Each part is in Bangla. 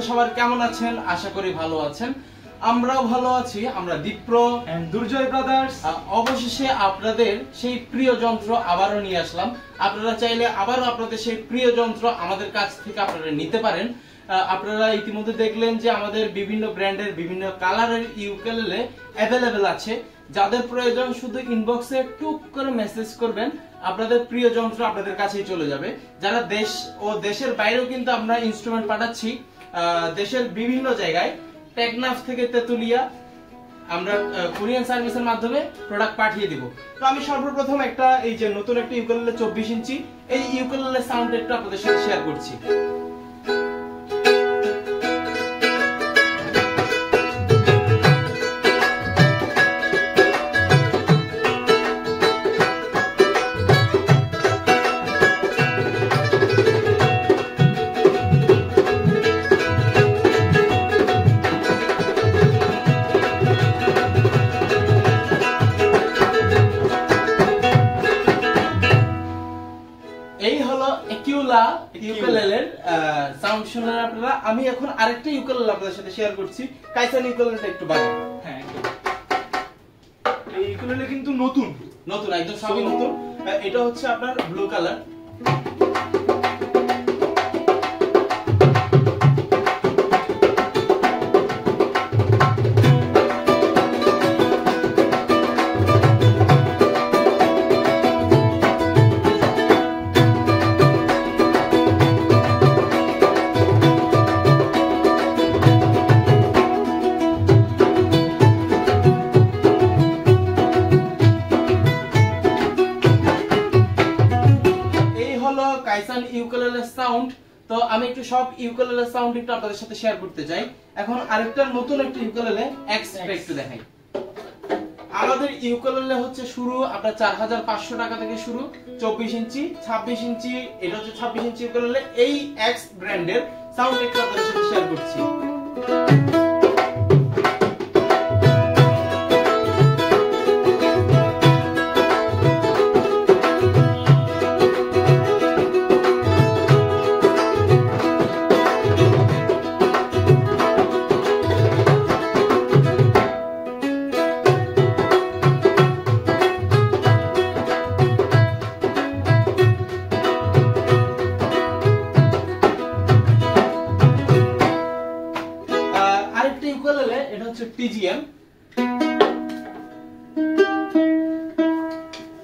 অবস্থা সবার কেমন আছেন? আশা করি ভালো আছেন। আমরাও ভালো আছি আমরা দীপ্র। এন্ড দুর্জয় ব্রাদার্স অবশেষে আপনাদের সেই প্রিয় যন্ত্র আবারও নিয়ে আসলাম। আপনারা চাইলে আবারও আপনাদের সেই প্রিয় যন্ত্র আমাদের কাছ থেকে আপনারা নিতে পারেন। আপনারা ইতিমধ্যে দেখলেন যে আমাদের বিভিন্ন ব্র্যান্ডের বিভিন্ন কালারের ইউকেলেলে অ্যাভেলেবেল আছে। যাদের প্রয়োজন শুধু ইনবক্সে টুক করে মেসেজ করবেন। আপনাদের প্রিয় যন্ত্র আপনাদের কাছেই চলে যাবে। যারা দেশ ও দেশের বাইরেও কিন্তু আমরা ইনস্ট্রুমেন্ট পাঠাচ্ছি দেশের বিভিন্ন জায়গায় টেকনাফ থেকে তেতুলিয়া আমরা কোরিয়ান সার্ভিসের মাধ্যমে প্রোডাক্ট পাঠিয়ে দিব। তো আমি সর্বপ্রথম একটা, এই যে নতুন একটা ইউকেলেলে চব্বিশ ইঞ্চি, এই ইউকেলেলে সাউন্ড একটু আপনাদের সাথে শেয়ার করছি। শুনলেন আপনারা আমি এখন আরেকটা ইউকেলেলে আপনাদের সাথে শেয়ার করছি। কাইসান ইউকেলেলেটা একটু বাজে হ্যাঁ একদম। এই ইকুলেলে কিন্তু নতুন। নতুন একদম সবই নতুন। এটা হচ্ছে আপনার ব্লু কালার হলো কাইসান ইউকেলেলের সাউন্ড তো আমি একটু সব ইউকেলেলের সাউন্ড একটু আপনাদের সাথে শেয়ার করতে চাই। এখন আরেকটা নতুন একটা ইউকেলেলে এক্স একটু দেখাই। আমাদের ইউকেলেলে হচ্ছে শুরু আপনার চার হাজার পাঁচশো টাকা থেকে শুরু, চব্বিশ ইঞ্চি, ছাব্বিশ ইঞ্চি, এটা হচ্ছে ছাব্বিশ ইঞ্চি ইউকেলেলে এই এক্স ব্র্যান্ডের সাউন্ড একটু আপনাদের সাথে শেয়ার করছি।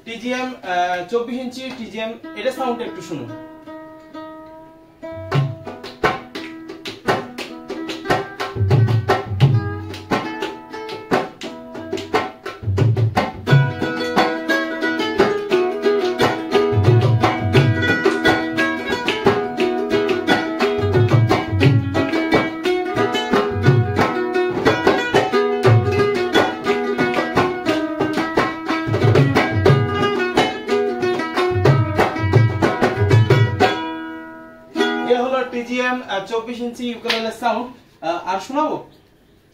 টিজিএম চব্বিশ ইঞ্চি টিজিএম এটা সাউন্ড একটু শুনুন। টিজিএম চব্বিশ ইঞ্চি ইউকেলেলে সাউন্ড আর শোনাবো?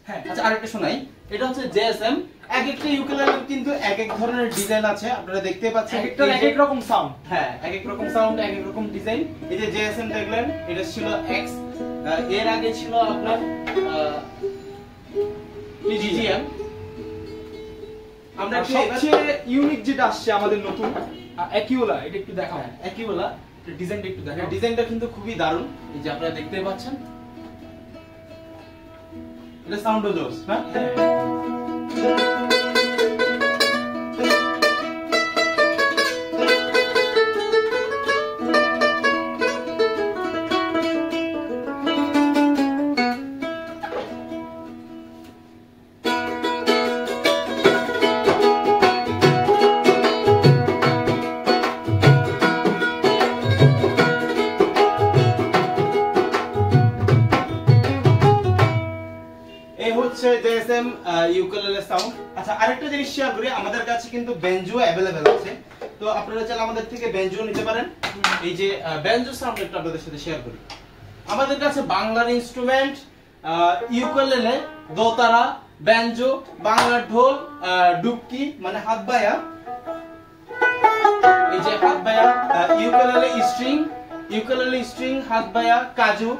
হ্যাঁ। আচ্ছা আরেকটা শোনাই। এটা হচ্ছে জেএসএম এক একটা ইউকেলেলের কিন্তু এক এক ধরনের ডিজাইন আছে আপনারা দেখতে পাচ্ছেন। একটার এই এক এক রকম সাউন্ড হ্যাঁ এক এক রকম সাউন্ড এক এক রকম ডিজাইন এই যে জেএসএম দেখলেন এটা ছিল এক্সের আগে ছিল আপনার টিজিএম আমরা একটু সবচেয়ে ইউনিক যেটা আসছে আমাদের নতুন অ্যাকিউলা এটা একটু দেখাও। একই বলা ডিজাইনটা একটু দেখেন ডিজাইনটা কিন্তু খুবই দারুণ। এই যে আপনারা দেখতে পাচ্ছেন। এটা সাউন্ড জোস হ্যাঁ। ইউকেলেলে সাউন্ড আচ্ছা আরেকটা জিনিস শেয়ার করি আমাদের কাছে কিন্তু বেঞ্জো অ্যাভেলেবেল আছে। তো আপনারা চাইলে আমাদের থেকে বেঞ্জো নিতে পারেন। এই যে বেঞ্জো সাউন্ড একটু আপনাদের সাথে শেয়ার করি। আমাদের কাছে বাংলার ইনস্ট্রুমেন্ট ইউকেলেলে দোতারা ব্যাঞ্জো বাংলার ঢোল ডুবকি মানে হাত বায়া। এই যে হাত বায়া ইউকেলেলে স্ট্রিং ইউকেলেলে স্ট্রিং হাত বায়া কাজু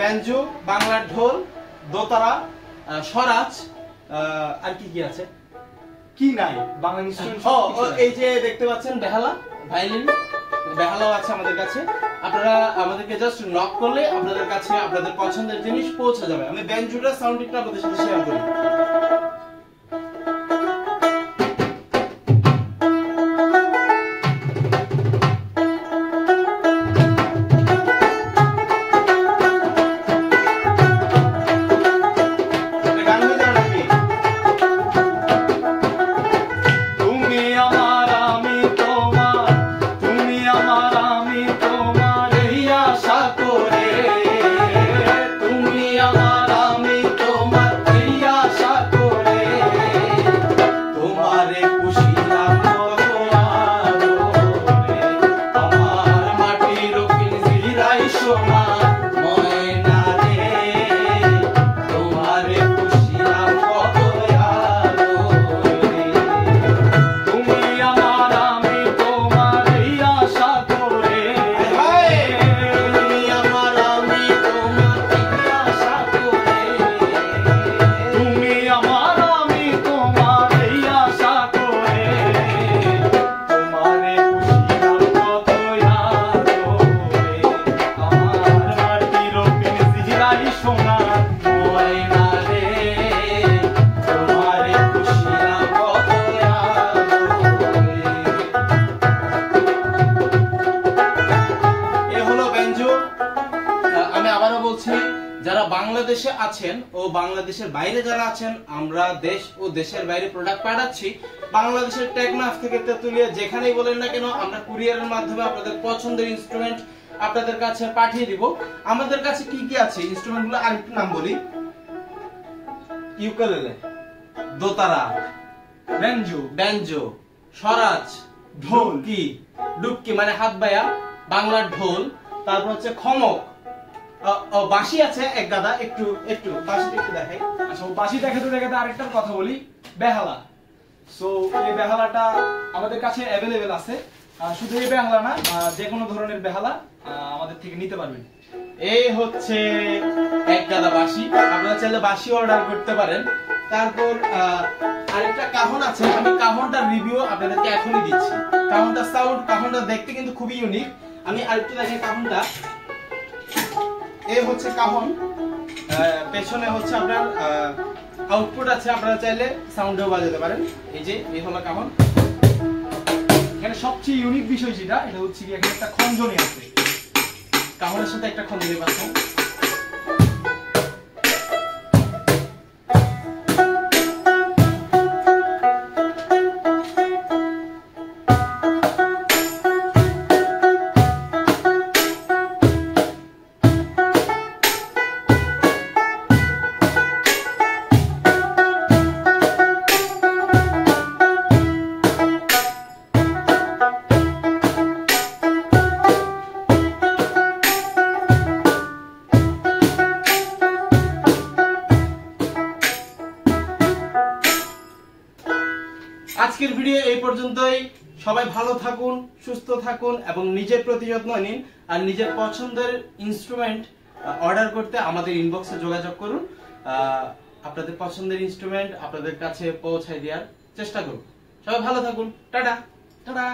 ব্যাঞ্জো বাংলার ঢোল দোতারা স্বরাজ। আর কি কি আছে? কি নাই? বাংলা ইনস্ট্রুমেন্ট ও, এই যে দেখতে পাচ্ছেন বেহালা ভাইলিন বেহালাও আছে আমাদের কাছে। আপনারা আমাদেরকে জাস্ট নক করলে আপনাদের কাছে আপনাদের পছন্দের জিনিস পৌঁছে যাবে। আমি ব্যাঞ্জুটার সাউন্ড একটু আপনাদের সাথে শেয়ার করি। বলছি, যারা বাংলাদেশে আছেন ও বাংলাদেশের বাইরে যারা আছেন, আমরা দেশ ও দেশের বাইরে প্রোডাক্ট পাঠাচ্ছি। বাংলাদেশের টেকনাফ থেকে যেখানেই বলেন না কেন, আমরা কুরিয়ারের মাধ্যমে আপনাদের পছন্দের ইনস্ট্রুমেন্ট আপনাদের কাছে পাঠিয়ে দিব। আমাদের কাছে কি কি আছে? ইনস্ট্রুমেন্টগুলো আরেকটু নাম বলি। ইউকেলেলে দোতারা বেঞ্জু ব্যাঞ্জো স্বরাজ ঢোলকি ডুবকি মানে হাত বায়া বাংলার ঢোল। তারপর হচ্ছে খমক। বাঁশি আছে এক দাদা একটু একটু বাঁশিটা একটু দেখাই আচ্ছা ও বাঁশি দেখাতে দেখাতে আরেকটার কথা বলি বেহালা। সো এই বেহালাটা আমাদের কাছে অ্যাভেলেবেল আছে। শুধু এই বেহালা না যে কোনো ধরনের বেহালা আমাদের থেকে নিতে পারবেন। এই হচ্ছে এক গাদা বাঁশি। আপনারা চাইলে বাঁশি অর্ডার করতে পারেন। তারপর আরেকটা কাহন আছে। আমি কাহনটার রিভিউ আপনাদেরকে এখনই দিচ্ছি। কাহনটা সাউন্ড কাহনটা দেখতে কিন্তু খুবই ইউনিক আমি আরেকটু দেখি কাহনটা। এই হচ্ছে কাহন। পেছনে হচ্ছে আপনার আউটপুট আছে। আপনারা চাইলে সাউন্ডেও বাজাতে পারেন। এই যে, এই হলো কাহন। এখানে সবচেয়ে ইউনিক বিষয় যেটা, এটা হচ্ছে কি এখানে একটা খঞ্জনি আছে। কামড়ের সাথে একটা খঞ্জনি পাচ্ছেন। সবাই ভালো থাকুন, সুস্থ থাকুন এবং নিজের প্রতি যত্ন নিন আর নিজের পছন্দের ইনস্ট্রুমেন্ট অর্ডার করতে আমাদের ইনবক্সে যোগাযোগ করুন। আপনাদের পছন্দের ইনস্ট্রুমেন্ট আপনাদের কাছে পৌঁছায় দেওয়ার চেষ্টা করুন। সবাই ভালো থাকুন। টাটা। টাটা।